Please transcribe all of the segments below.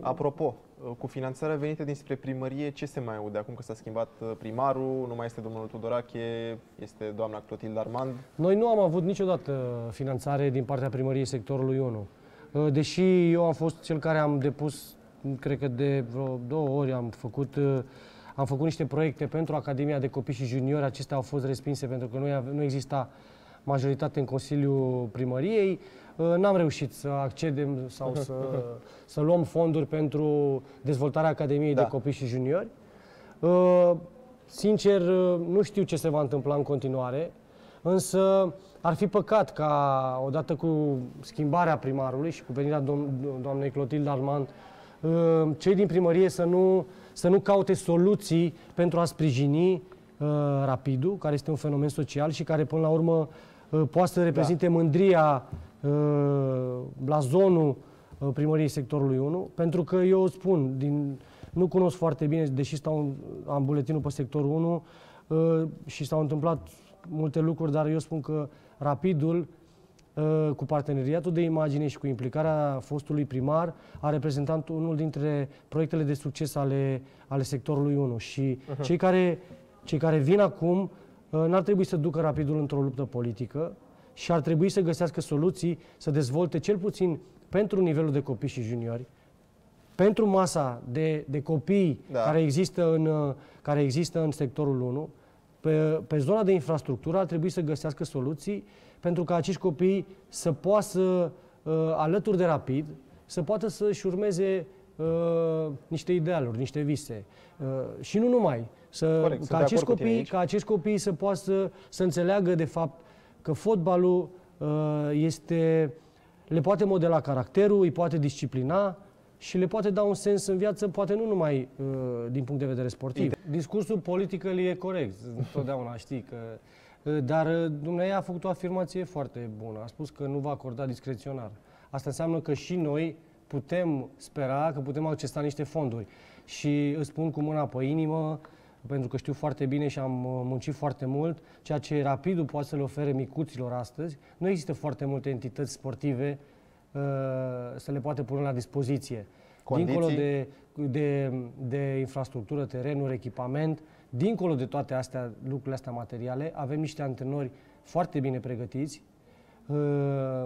Apropo, cu finanțarea venită dinspre primărie, ce se mai aude acum că s-a schimbat uh, primarul, nu mai este domnul Tudorache, este doamna Clotilde Armand? Noi nu am avut niciodată finanțare din partea primăriei sectorului 1. Uh, deși eu am fost cel care am depus, cred că de vreo două ori am făcut, uh, am făcut niște proiecte pentru Academia de Copii și Juniori, acestea au fost respinse pentru că nu, nu exista majoritate în Consiliul Primăriei. Uh, n-am reușit să accedem sau să, să luăm fonduri pentru dezvoltarea Academiei da. de Copii și Juniori. Uh, sincer, uh, nu știu ce se va întâmpla în continuare, însă ar fi păcat ca, odată cu schimbarea primarului și cu venirea do- doamnei Clotilde Armand, cei din primărie să nu, să nu caute soluții pentru a sprijini Rapidul, care este un fenomen social și care, până la urmă, poate să reprezinte da. mândria Uh, blazonul uh, primăriei sectorului 1, pentru că eu spun, din, nu cunosc foarte bine, deși stau, am buletinul pe sectorul 1 uh, și s-au întâmplat multe lucruri, dar eu spun că Rapidul, cu parteneriatul de imagine și cu implicarea fostului primar, a reprezentat unul dintre proiectele de succes ale, ale sectorului 1. Și uh-huh. cei, care, cei care vin acum n-ar trebui să ducă Rapidul într-o luptă politică, și ar trebui să găsească soluții să dezvolte cel puțin pentru nivelul de copii și juniori, pentru masa de, de copii da. care, există în, care există în sectorul 1, pe, pe zona de infrastructură ar trebui să găsească soluții pentru ca acești copii să poată, uh, alături de rapid, să poată să-și urmeze uh, niște idealuri, niște vise. Uh, și nu numai. Să, Corect, ca, acești copii, ca acești copii să poată să, să înțeleagă, de fapt, că fotbalul uh, este, le poate modela caracterul, îi poate disciplina și le poate da un sens în viață, poate nu numai uh, din punct de vedere sportiv. Discursul politic e corect, întotdeauna știi că... Uh, dar dumneavoastră a făcut o afirmație foarte bună. A spus că nu va acorda discreționar. Asta înseamnă că și noi putem spera că putem accesa niște fonduri. Și îți spun cu mâna pe inimă, pentru că știu foarte bine și am uh, muncit foarte mult, ceea ce Rapidul poate să le ofere micuților astăzi. Nu există foarte multe entități sportive uh, să le poate pune la dispoziție. Condiții? Dincolo de, de, de infrastructură, terenuri, echipament, dincolo de toate astea, lucrurile astea materiale, avem niște antrenori foarte bine pregătiți, uh,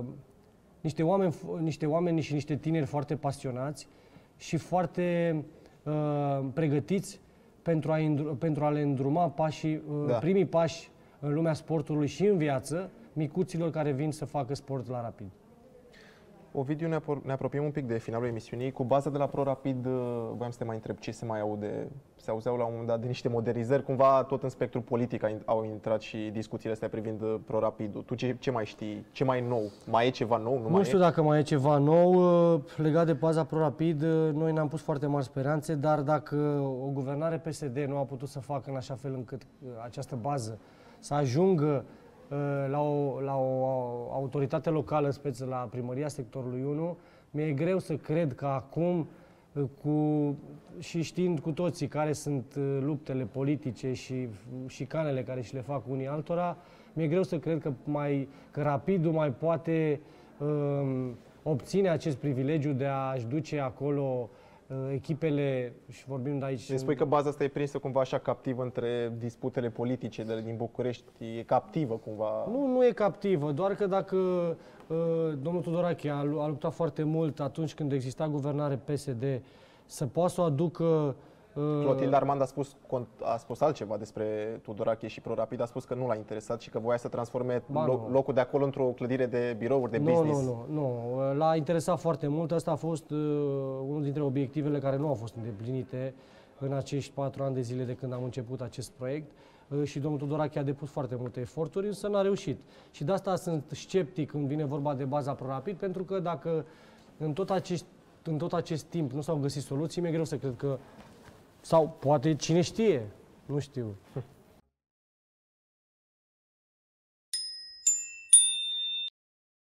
niște, oameni, niște oameni și niște tineri foarte pasionați și foarte uh, pregătiți pentru a, pentru a le îndruma pașii, uh, da. primii pași în lumea sportului și în viață micuților care vin să facă sport la Rapid. Ovidiu, ne, apro- ne apropiem un pic de finalul emisiunii. Cu baza de la Pro Rapid, uh, voiam să te mai întreb ce se mai aude. Se auzeau la un moment dat de niște modernizări, cumva tot în spectrul politic au intrat și discuțiile astea privind uh, Pro Rapid. Tu ce, ce mai știi? Ce mai nou? Mai e ceva nou? Nu, nu mai știu e? dacă mai e ceva nou. Uh, legat de baza Pro Rapid, noi ne-am pus foarte mari speranțe, dar dacă o guvernare PSD nu a putut să facă în așa fel încât această bază să ajungă Uh, la o, la o autoritate locală, în speță la primăria sectorului 1, mi-e greu să cred că acum, uh, cu, și știind cu toții care sunt uh, luptele politice și, și canele care și le fac unii altora, mi-e greu să cred că, mai, că Rapidul mai poate um, obține acest privilegiu de a-și duce acolo Uh, echipele, și vorbim de aici... Deci spui că baza asta e prinsă cumva așa captivă între disputele politice de din București, e captivă cumva? Nu, nu e captivă, doar că dacă uh, domnul Tudorache a, a luptat foarte mult atunci când exista guvernare PSD să poată să o aducă Uh, Clotilde Armand a spus, a spus altceva despre Tudorache și ProRapid, a spus că nu l-a interesat și că voia să transforme ba, lo- locul de acolo într-o clădire de birouri, de nu, business. Nu, nu, nu. L-a interesat foarte mult. Asta a fost uh, unul dintre obiectivele care nu au fost îndeplinite în acești patru ani de zile de când am început acest proiect uh, și domnul Tudorache a depus foarte multe eforturi, însă n-a reușit. Și de asta sunt sceptic când vine vorba de baza ProRapid, pentru că dacă în tot acest, în tot acest timp nu s-au găsit soluții, mi-e greu să cred că sau poate cine știe, nu știu.